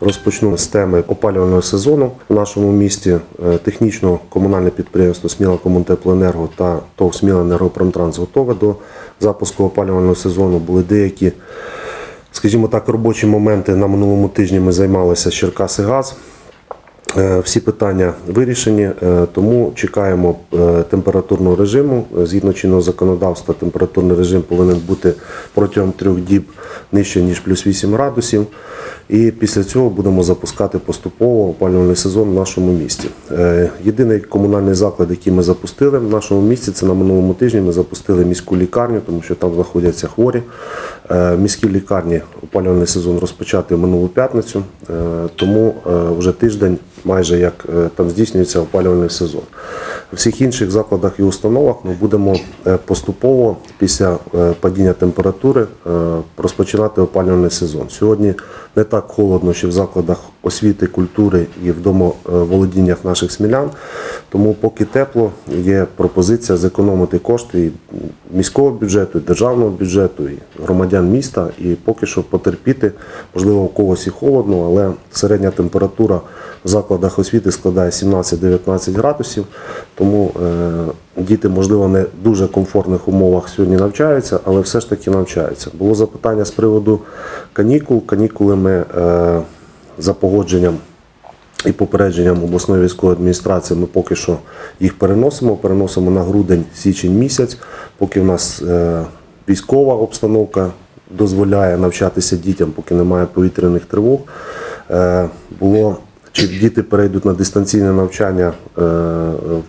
Розпочну з теми опалювального сезону в нашому місті. Е, Технічно комунальне підприємство Сміла Комунтеплоенерго та ТОВ Сміла Енергопромтранс готове до запуску опалювального сезону. Були деякі, скажімо так, робочі моменти. На минулому тижні ми займалися Черкаси Газ. Е, Всі питання вирішені, е, тому чекаємо температурного режиму. Згідно чинного законодавства, температурний режим повинен бути протягом трьох діб нижче ніж плюс 8 градусів. І після цього будемо запускати поступово опалювальний сезон в нашому місті. Е, Єдиний комунальний заклад, який ми запустили в нашому місті, це на минулому тижні. Ми запустили міську лікарню, тому що там знаходяться хворі. Е, В міській лікарні опалювальний сезон розпочати минулу п'ятницю, е, тому вже тиждень майже як там здійснюється опалювальний сезон. У всіх інших закладах і установах ми будемо поступово після падіння температури розпочинати опалювальний сезон. Сьогодні не так холодно, що в закладах освіти, культури і в домоволодіннях наших смілян. Тому поки тепло, є пропозиція зекономити кошти і міського бюджету, і державного бюджету, і громадян міста, і поки що потерпіти. Можливо, у когось і холодно, але середня температура в закладах освіти складає 17-19 градусів. Тому е, діти, можливо, не дуже комфортних умовах сьогодні навчаються, але все ж таки навчаються. Було запитання з приводу канікул. Канікули ми е, за погодженням і попередженням обласної військової адміністрації ми поки що їх переносимо. Переносимо на грудень, січень місяць, поки в нас е, військова обстановка дозволяє навчатися дітям, поки немає повітряних тривог. Е, було чи діти перейдуть на дистанційне навчання е, в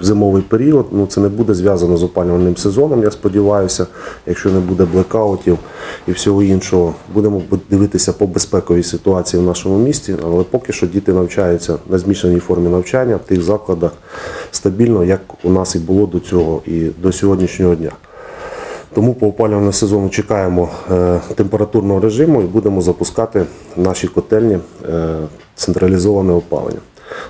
зимовий період. Ну це не буде зв'язано з опалювальним сезоном. Я сподіваюся, якщо не буде блекаутів і всього іншого, будемо дивитися по безпековій ситуації в нашому місті. Але поки що діти навчаються на змішаній формі навчання в тих закладах стабільно, як у нас і було до цього, і до сьогоднішнього дня. Тому по опалювальному сезону чекаємо е, температурного режиму і будемо запускати наші котельні е, централізоване опалення.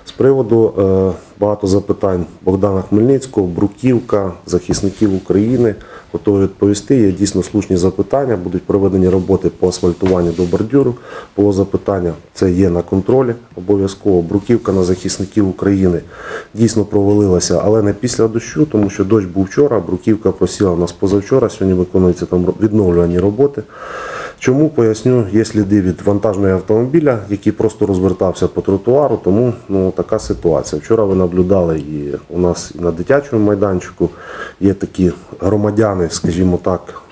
З приводу е, багато запитань Богдана Хмельницького, Бруківка, захисників України. Готові відповісти. Є дійсно слушні запитання. Будуть проведені роботи по асфальтуванню до бордюру. Було запитання, це є на контролі обов'язково. Бруківка на захисників України дійсно провалилася, але не після дощу, тому що дощ був вчора. Бруківка просіла у нас позавчора. Сьогодні виконуються там відновлювані роботи. Чому поясню, є сліди від вантажного автомобіля, який просто розвертався по тротуару, тому ну, така ситуація. Вчора ви наблюдали і у нас і на дитячому майданчику є такі громадяни, скажімо так.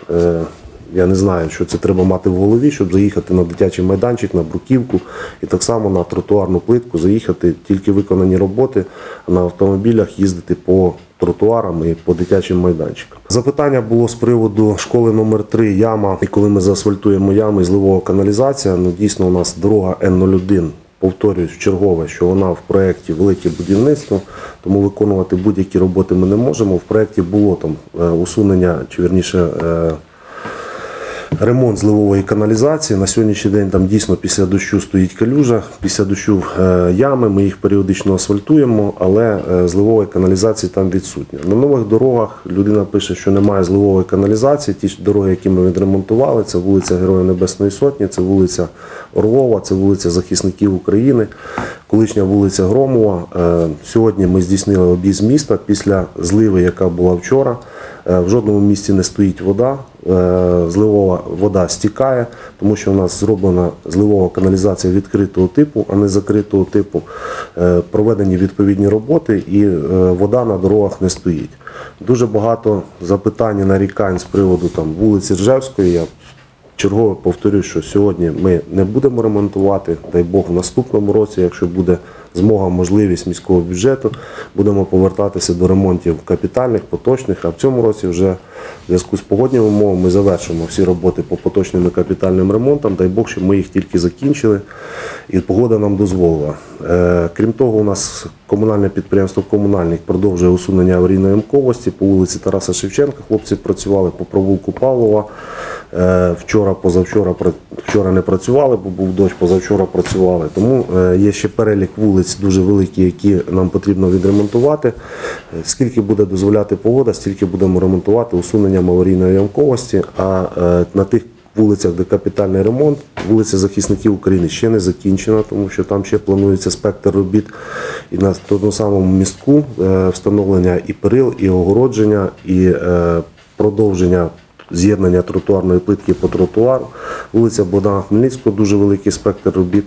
Е, Я не знаю, що це треба мати в голові, щоб заїхати на дитячий майданчик, на бруківку і так само на тротуарну плитку заїхати, тільки виконані роботи на автомобілях їздити по тротуарам і по дитячим майданчикам. Запитання було з приводу школи номер 3 яма. І коли ми заасфальтуємо ями і зливова каналізація, ну дійсно у нас дорога Н01. Повторюсь чергове, що вона в проєкті велике будівництво, тому виконувати будь-які роботи ми не можемо. В проєкті було там е, усунення, чи вірніше. Ремонт зливової каналізації. На сьогоднішній день там дійсно після дощу стоїть калюжа, після дощу е, ями, ми їх періодично асфальтуємо, але е, зливової каналізації там відсутня. На нових дорогах людина пише, що немає зливової каналізації. Ті дороги, які ми відремонтували, це вулиця Героїв Небесної Сотні, це вулиця Орлова, це вулиця Захисників України, колишня вулиця Громова. Е, Сьогодні ми здійснили об'їзд міста після зливи, яка була вчора. В жодному місці не стоїть вода, зливова вода стікає, тому що у нас зроблена зливова каналізація відкритого типу, а не закритого типу. Е, Проведені відповідні роботи і е, вода на дорогах не стоїть. Дуже багато запитань нарікань з приводу там, вулиці Ржевської. Я Чергово повторюю, що сьогодні ми не будемо ремонтувати, дай Бог, в наступному році, якщо буде змога, можливість міського бюджету, будемо повертатися до ремонтів капітальних, поточних. А в цьому році вже в зв'язку з погодніми умовами ми завершимо всі роботи по поточним і капітальним ремонтам. Дай Бог, щоб ми їх тільки закінчили, і погода нам дозволила. Е, Крім того, у нас комунальне підприємство комунальник продовжує усунення аварійної ямковості по вулиці Тараса Шевченка. Хлопці працювали по провулку Павлова. Е, Вчора, позавчора вчора не працювали, бо був дощ, позавчора працювали. Тому е, є ще перелік вулиць дуже великий, які нам потрібно відремонтувати. Скільки буде дозволяти погода, стільки будемо ремонтувати усуненням аварійної ямковості. А е, на тих вулицях, де капітальний ремонт. Вулиця захисників України ще не закінчена, тому що там ще планується спектр робіт. І на тому самому містку е, встановлення і перил, і огородження, і е, продовження з'єднання тротуарної плитки по тротуару. Вулиця Богдана Хмельницького дуже великий спектр робіт.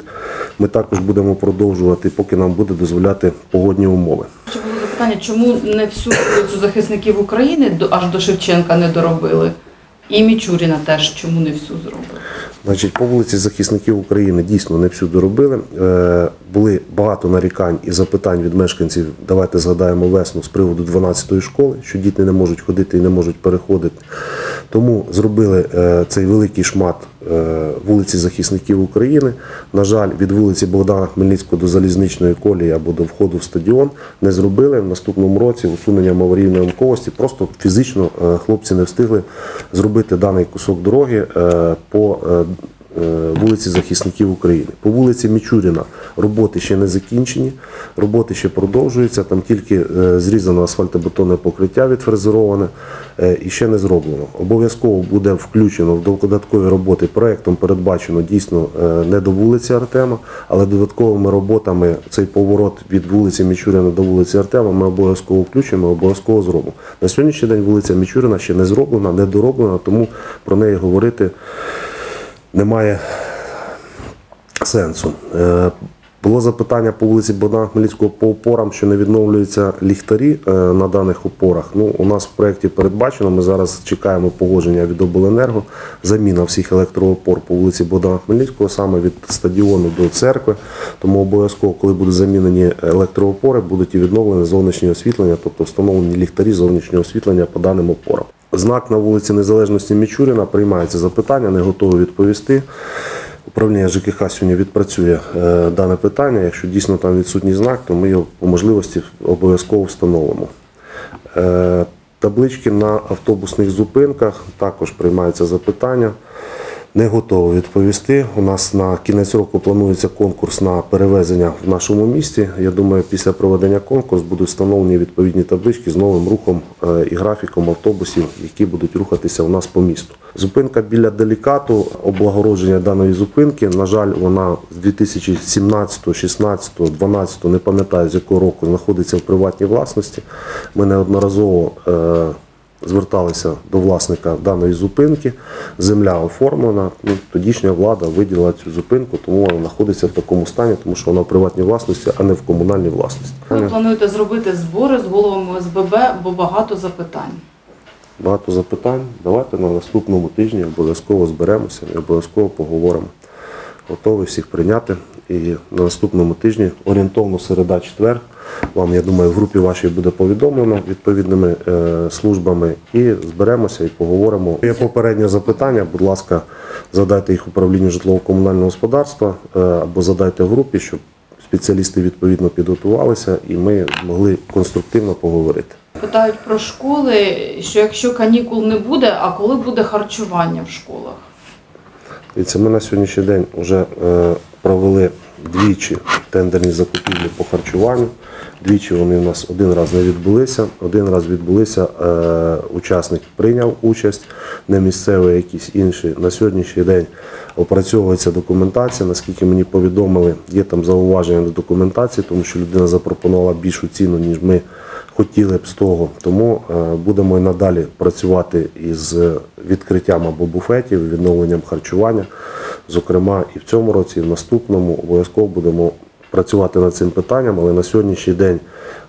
Ми також будемо продовжувати, поки нам буде дозволяти погодні умови. Запитання, чому не всю вулицю захисників України аж до Шевченка не доробили? І Мічуріна теж чому не всю зробили? Значить, по вулиці захисників України дійсно не всю доробили. Е, були багато нарікань і запитань від мешканців. Давайте згадаємо весну з приводу 12-ї школи, що діти не можуть ходити і не можуть переходити. Тому зробили е, цей великий шмат е, вулиці захисників України. На жаль, від вулиці Богдана Хмельницького до залізничної колії або до входу в стадіон не зробили. В наступному році усуненням аварійної ямковості просто фізично е, хлопці не встигли зробити даний кусок дороги по вулиці Захисників України. По вулиці Мічуріна роботи ще не закінчені, роботи ще продовжуються. Там тільки е, зрізано асфальтобетонне покриття відфрезероване е, і ще не зроблено. Обов'язково буде включено в додаткові роботи. Проектом передбачено дійсно е, не до вулиці Артема, але додатковими роботами цей поворот від вулиці Мічуріна до вулиці Артема ми обов'язково включимо, обов'язково зробимо. На сьогоднішній день вулиця Мічуріна ще не зроблена, не дороблена, тому про неї говорити немає сенсу. Е, Було запитання по вулиці Богдана Хмельницького по опорам, що не відновлюються ліхтарі е, на даних опорах. Ну, у нас в проєкті передбачено, ми зараз чекаємо погодження від обленерго, заміна всіх електроопор по вулиці Богдана Хмельницького, саме від стадіону до церкви. Тому обов'язково, коли будуть замінені електроопори, будуть і відновлені зовнішнє освітлення, тобто встановлені ліхтарі зовнішнього освітлення по даним опорам. Знак на вулиці Незалежності Мічуріна приймається запитання, не готовий відповісти. Управління ЖКХ сьогодні відпрацює е, дане питання. Якщо дійсно там відсутній знак, то ми його по можливості обов'язково встановимо. Е, таблички на автобусних зупинках також приймаються запитання. Не готовий відповісти. У нас на кінець року планується конкурс на перевезення в нашому місті. Я думаю, після проведення конкурсу будуть встановлені відповідні таблички з новим рухом е, і графіком автобусів, які будуть рухатися у нас по місту. Зупинка біля делікату, облагородження даної зупинки. На жаль, вона з 2017, 16, 12, не пам'ятаю з якого року, знаходиться в приватній власності. Ми неодноразово е, зверталися до власника даної зупинки. Земля оформлена. Ну, тодішня влада виділила цю зупинку, тому вона знаходиться в такому стані, тому що вона в приватній власності, а не в комунальній власності. Ви плануєте зробити збори з головами ОСББ, бо багато запитань. Багато запитань. Давайте на наступному тижні обов'язково зберемося і обов'язково поговоримо. Готовий всіх прийняти. І на наступному тижні, орієнтовно середа-четвер, вам, я думаю, в групі вашій буде повідомлено відповідними е, службами. І зберемося і поговоримо. Є попереднє запитання, будь ласка, задайте їх управлінню житлово-комунального господарства е, або задайте в групі, щоб спеціалісти відповідно підготувалися і ми могли конструктивно поговорити. Питають про школи, що якщо канікул не буде, а коли буде харчування в школах? Дивіться, ми на сьогоднішній день вже е, провели двічі тендерні закупівлі по харчуванню. Двічі вони у нас один раз не відбулися. Один раз відбулися, е, учасник прийняв участь, не місцевий, а якийсь інший. На сьогоднішній день опрацьовується документація. Наскільки мені повідомили, є там зауваження до документації, тому що людина запропонувала більшу ціну, ніж ми хотіли б з того. Тому е, будемо і надалі працювати із відкриттям або буфетів, відновленням харчування. Зокрема, і в цьому році, і в наступному обов'язково будемо працювати над цим питанням, але на сьогоднішній день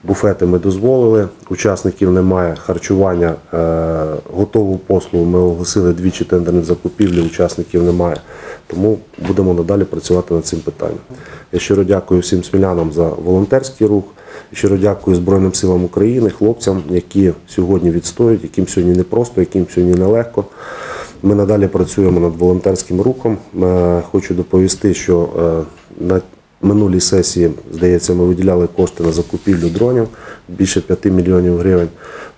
буфети ми дозволили, учасників немає, харчування, е, готову послугу ми оголосили двічі тендерні закупівлі, учасників немає. Тому будемо надалі працювати над цим питанням. Я щиро дякую всім смілянам за волонтерський рух. Щиро дякую Збройним силам України, хлопцям, які сьогодні відстоюють, яким сьогодні непросто, яким сьогодні нелегко. Ми надалі працюємо над волонтерським рухом. Е, Хочу доповісти, що е, на минулій сесії, здається, ми виділяли кошти на закупівлю дронів більше 5 мільйонів гривень.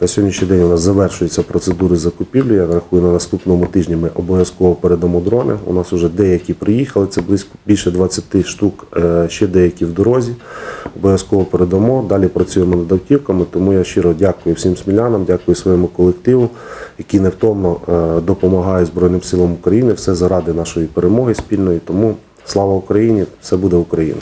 На сьогоднішній день у нас завершуються процедури закупівлі. Я рахую, на наступному тижні ми обов'язково передамо дрони. У нас вже деякі приїхали, це близько більше 20 штук, е, ще деякі в дорозі. Обов'язково передамо. Далі працюємо над автівками. Тому я щиро дякую всім смілянам, дякую своєму колективу, які невтомно е, допомагають Збройним силам України. Все заради нашої перемоги спільної. Тому слава Україні! Все буде Україна!